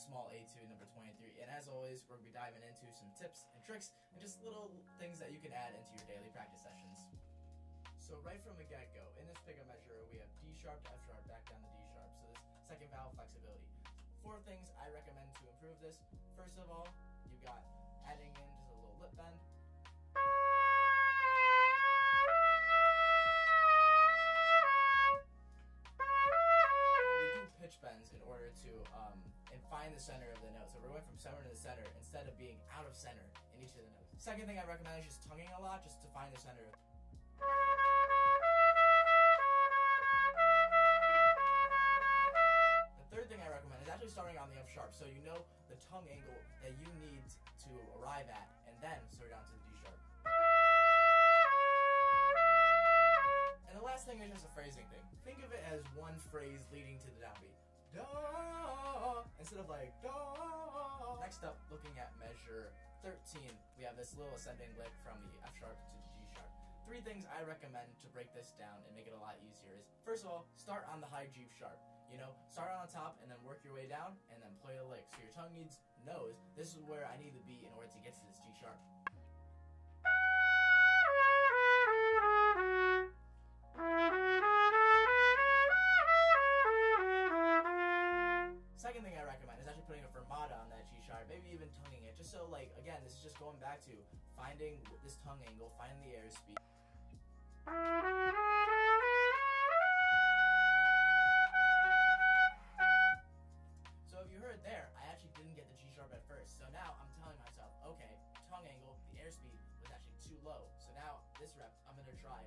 small etude number 23. And as always, we're going to be diving into some tips and tricks and just little things that you can add into your daily practice sessions. So right from the get-go, in this pickup measure, we have D sharp to F sharp, back down to D sharp. So this second valve flexibility. Four things I recommend to improve this. First of all, you've got adding in the center of the note. So we're going from center to the center instead of being out of center in each of the notes. Second thing I recommend is just tonguing a lot just to find the center. The third thing I recommend is actually starting on the F sharp so you know the tongue angle that you need to arrive at and then start down to the D sharp. And the last thing is just a phrasing thing. Think of it as one phrase leading to the downbeat. Instead of like da. Next up, looking at measure 13, we have this little ascending lick from the F sharp to the G sharp. Three things I recommend to break this down and make it a lot easier is first of all, start on the high G sharp. You know, start on the top and then work your way down and then play a lick. So your tongue needs knows this is where I need to be in order to get to this G sharp. Going back to finding this tongue angle, finding the airspeed. So if you heard there, I actually didn't get the G sharp at first. So now I'm telling myself, okay, tongue angle, the airspeed was actually too low. So now this rep, I'm gonna try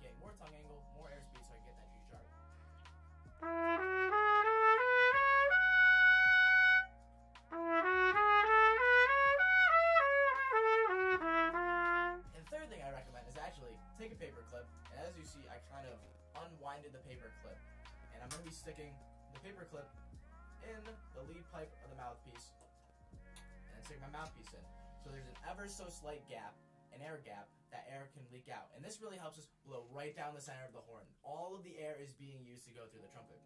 getting more tongue angle, more airspeed so I can get that G sharp. Take a paper clip, and as you see, I kind of unwinded the paper clip, and I'm going to be sticking the paper clip in the lead pipe of the mouthpiece, and stick my mouthpiece in. So there's an ever so slight gap, an air gap, that air can leak out, and this really helps us blow right down the center of the horn. All of the air is being used to go through the trumpet.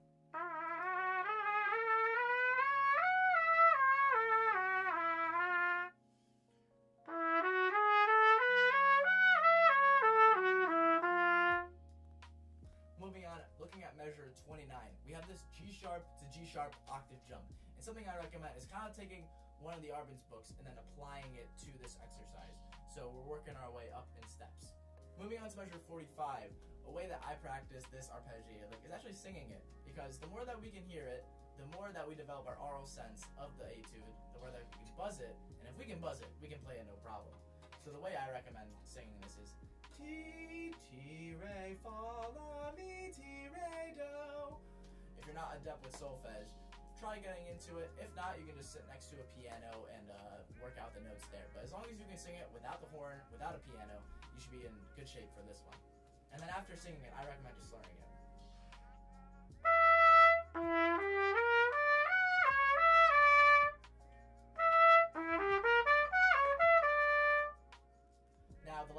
Sharp to G sharp octave jump. And something I recommend is kind of taking one of the Arban's books and then applying it to this exercise. So we're working our way up in steps. Moving on to measure 45, a way that I practice this arpeggio is actually singing it. Because the more that we can hear it, the more that we develop our aural sense of the etude, the more that we can buzz it. And if we can buzz it, we can play it no problem. So the way I recommend singing this is Ti, ti, re, fa, la, mi, ti, re, do. If you're not adept with solfege, try getting into it. If not, you can just sit next to a piano and uh, work out the notes there. But as long as you can sing it without the horn, without a piano, you should be in good shape for this one. And then after singing it, I recommend just learning it.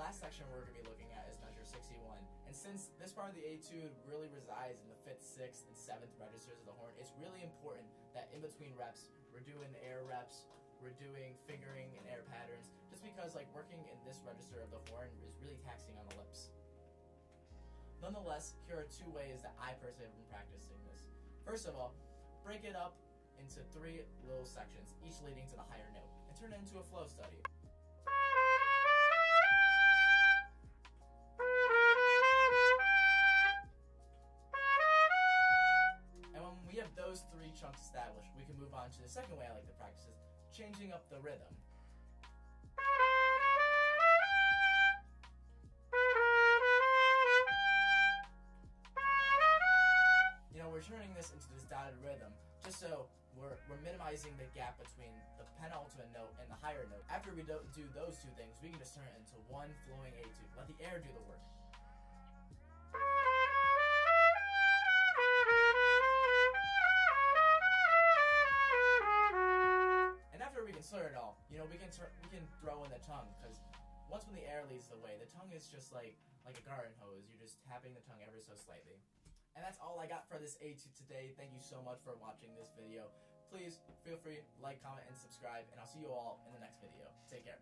Last section we're going to be looking at is measure 61. And since this part of the etude really resides in the 5th, 6th, and 7th registers of the horn, it's really important that in between reps, we're doing air reps, we're doing fingering and air patterns, just because like working in this register of the horn is really taxing on the lips. Nonetheless, here are two ways that I personally have been practicing this. First of all, break it up into three little sections, each leading to the higher note, and turn it into a flow study. On to the second way I like to practice is changing up the rhythm. You know, we're turning this into this dotted rhythm just so we're, we're minimizing the gap between the penultimate note and the higher note. After we do, do those two things, we can just turn it into one flowing etude. Let the air do the work. Know, we can we can throw in the tongue because once when the air leads the way, the tongue is just like like a garden hose. You're just tapping the tongue ever so slightly. And that's all I got for this etude today. Thank you so much for watching this video. please feel free like, comment, and subscribe. And I'll see you all in the next video. Take care.